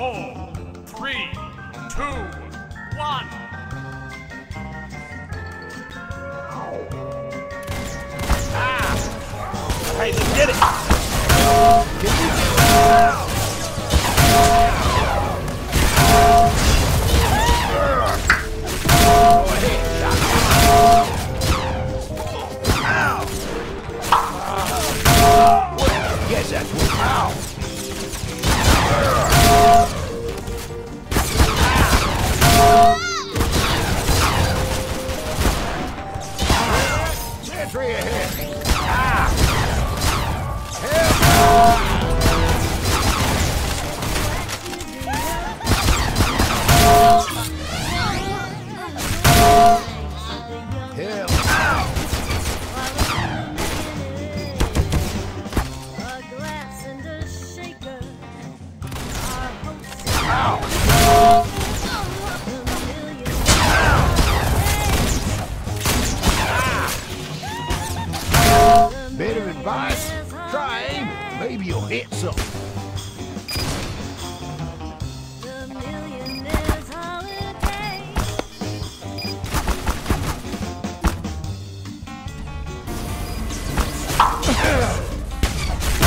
four, three, two, one. Ah. Hey, let's get it! Yes, that's what. Ow! Sentry ahead! Ah! Hell! A Maybe you'll hit something. The millionaire's holiday.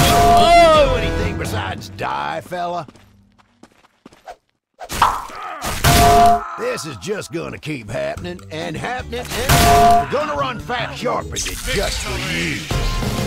Oh, anything besides die, fella? This is just gonna keep happening and happening and we're gonna run fat sharp into just for you.